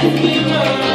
Let's keep